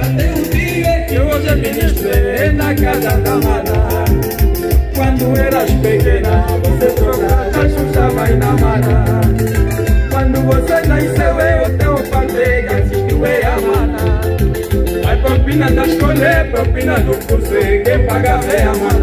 Até o dia que hoje ministrei na casa da mana Quando eras pequena, você trocava a xuxa vai na mana Quando você nasceu, eu teu falei, assistiu é a mana vai propina da escolha, propina do curso, quem paga é a mana